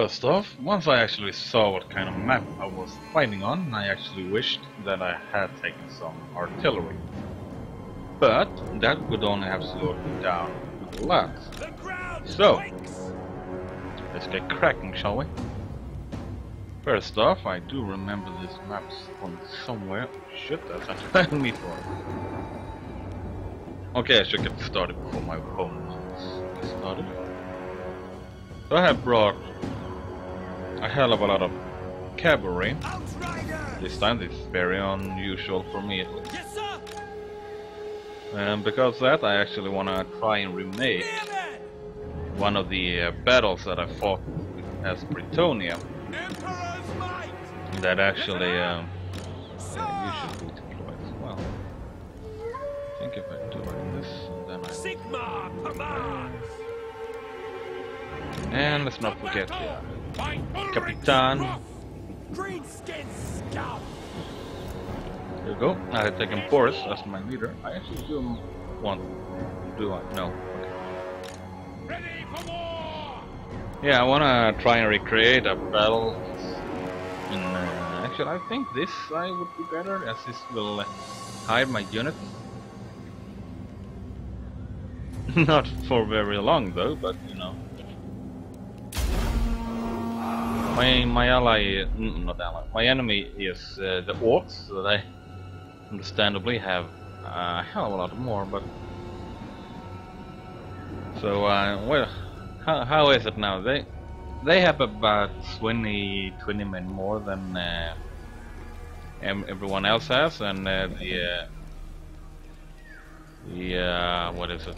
First off, once I actually saw what kind of map I was fighting on, I actually wished that I had taken some artillery. But that would only have slowed me down a lot. So, let's get cracking, shall we? First off, I do remember this map from somewhere. Shit, that's actually me for. Okay, I should get started before my opponent gets started. So I have brought a hell of a lot of cavalry. This time this is very unusual for me at least. And because of that I actually want to try and remake one of the uh, battles that I fought as Bretonnia. That actually um, yeah, you should be deployed as well. I think if I do like this then I Sigmar commands. and let's not forget the Capitan. There you go. I had taken Boris as my leader. I actually do want. Do I? No. Yeah, I wanna try and recreate a battle. In, uh, actually, I think this side would be better, as this will uh, hide my unit. Not for very long though, but you know. My my ally, not ally, my enemy is uh, the orcs, so they understandably have a hell of a lot more, but. So, uh, well, how, how is it now? They they have about 20, 20 men more than uh, everyone else has, and uh, the uh, the uh, what is it?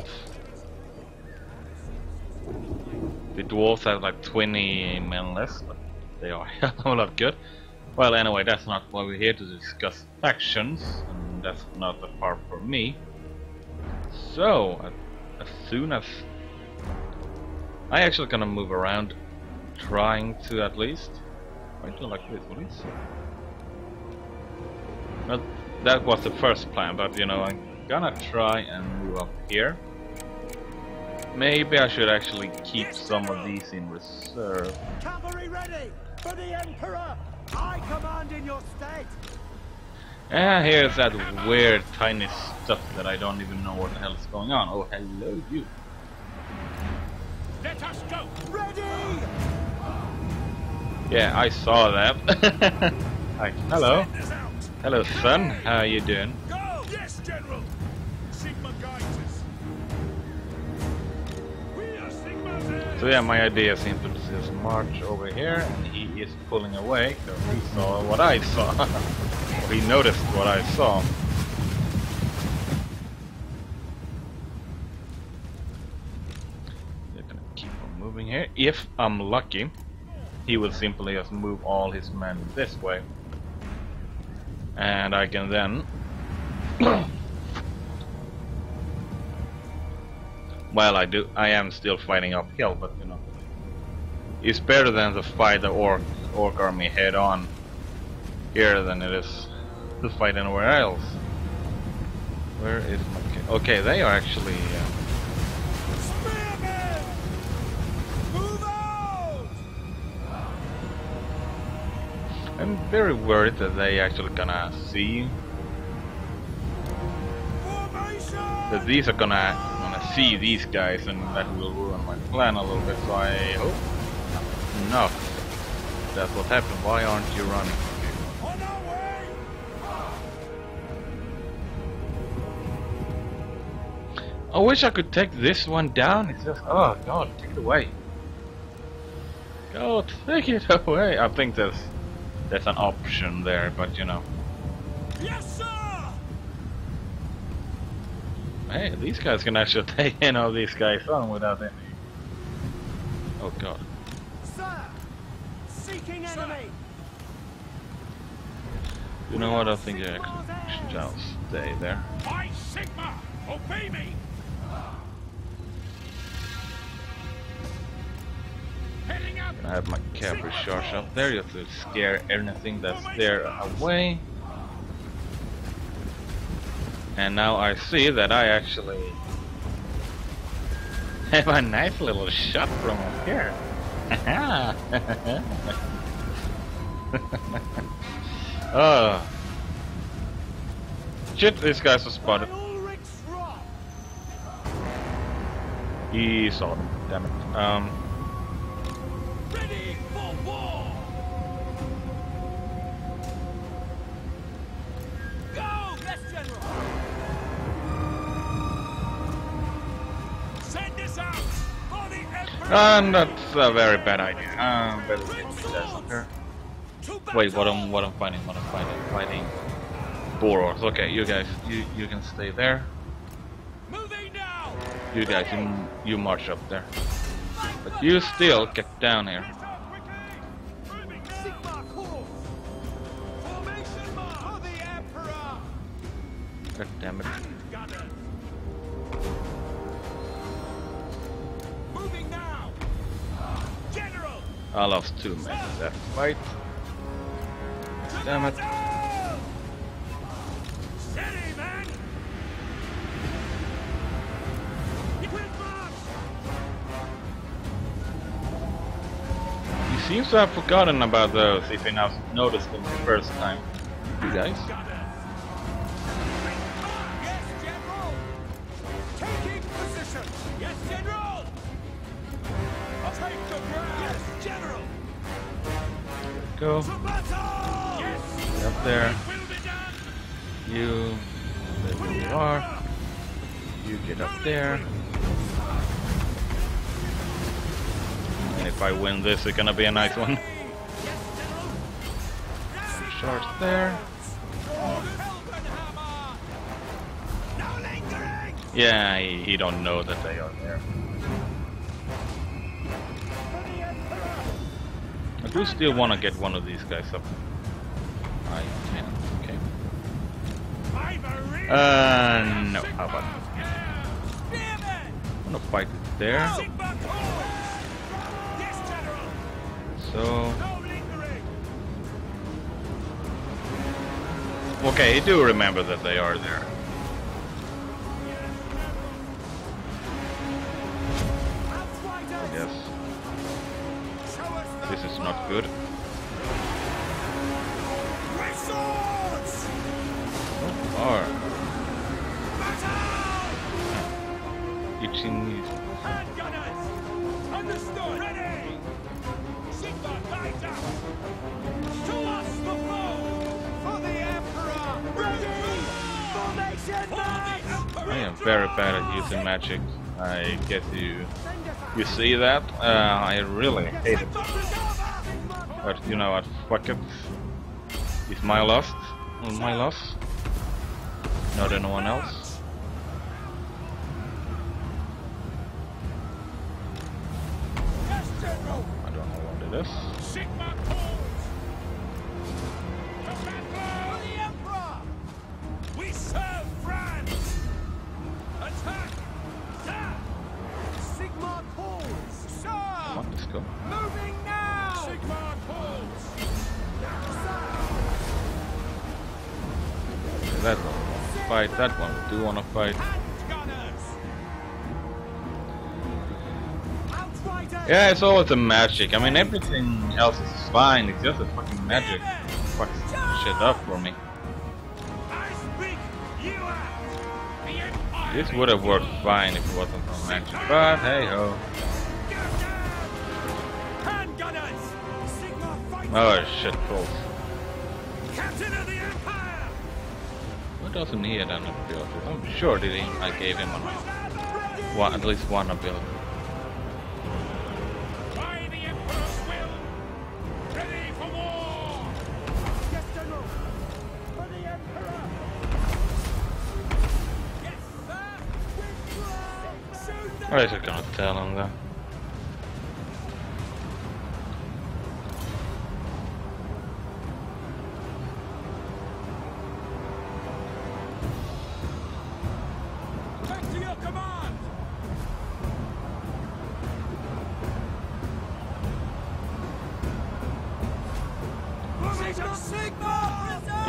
The dwarves have like 20 men less, but they are a lot good. Well, anyway, that's not why we're here to discuss factions, and that's not the part for me. So, as soon as I actually gonna move around, trying to at least. I don't like this, please. Well, that was the first plan, but you know, I'm gonna try and move up here. Maybe I should actually keep some of these in reserve. Cavalry ready for the Emperor. I command in your state. And eh, here's that weird tiny stuff that I don't even know what the hell is going on. Oh, hello you. Let us go. Ready. Yeah, I saw that. Hi. Hello. Send us out. Hello, son. How are you doing? Go. Yes, General. Sigmar guides us. We are Sigmar's. So yeah, my idea seems to just march over here, and he is pulling away because he saw what I saw. or he noticed what I saw. They're gonna keep on moving here. If I'm lucky, he will simply just move all his men this way. And I can then Well, I do. I am still fighting uphill, but you know, it's better than to fight the orc orc army head on here than it is to fight anywhere else. Where is my? Okay, they are actually. Uh. I'm very worried that they actually gonna see that these are gonna gonna see these guys, and that will ruin my plan a little bit. So I hope not. That's what happened. Why aren't you running? On our way. I wish I could take this one down. It's just, oh god, take it away. God, take it away. I think there's there's an option there, but you know, Yes, sir. hey, these guys can actually take any of these guys on without any. Oh god. Sir. Seeking enemy. You know what? I think I should just stay there. By Sigmar. Obey me. Heading. I have my cavalry charge up there have to scare anything that's there away. And now I see that I actually have a nice little shot from up here. Oh. Shit, these guys are spotted. He saw them, damn it. Um, Ready for war. And that's a very bad idea. Um, better get me there. To Wait, what. I'm what I'm fighting? What I'm fighting? Fighting Boros. Okay, you guys, you you can stay there. Moving now. You guys, you you march up there. But you still get down here. Sigmar course. Formation march for the Emperor. God damn it. I lost two men in that fight. Damn it. Steady, man. He seems to have forgotten about those if he now noticed them the first time. You guys? Go. Yes. Up there. Will be done. You. There you are. You get up there. And if I win this, it's gonna be a nice one. Charge there. Heldenhammer. No lingering. Yeah, he, he don't know that they are there. Do still want to get one of these guys up. I can. Okay. Uh, no. How about? I'm gonna fight it there. Sigmar Corps. Yes, General. So. Okay, I do remember that they are there. This is not good. Or Battle. itching knees. Handgunners. Understood. Ready. Sigmar. To us the foe. For the Emperor. Ready. Formation I am very bad at using magic. I get you you see that. Uh, I really hate it. But you know what? Fuck it. It's my loss. My loss. Not anyone else. I don't know what it is. Fight that one. Do wanna fight? Yeah, it's always the magic. I mean, everything else is fine. It's just the fucking magic fucks shit up for me. This would have worked fine if it wasn't for magic, but hey ho. Oh shit, false. Captain of the doesn't need an ability? I'm sure did he I gave him one, one, at least one ability. By the Emperor's will. Ready for war. Yes, General. For the Emperor. Yes, sir. Soon then. I just gonna tell him that.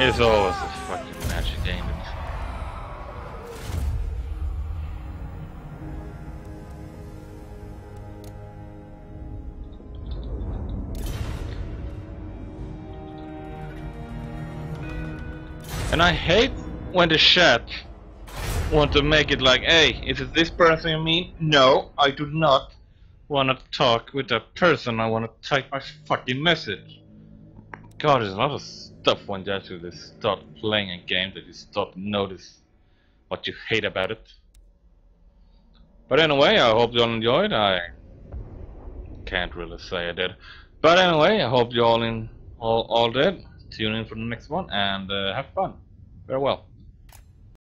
It's always this fucking magic game. And I hate when the shit want to make it like, hey, is it this person you mean? No, I do not want to talk with that person. I want to type my fucking message. God, there's a lot of stuff when you actually start playing a game that you start to notice what you hate about it. But anyway, I hope you all enjoyed. I can't really say I did. But anyway, I hope you all in all, all did. Tune in for the next one and uh, have fun. Farewell.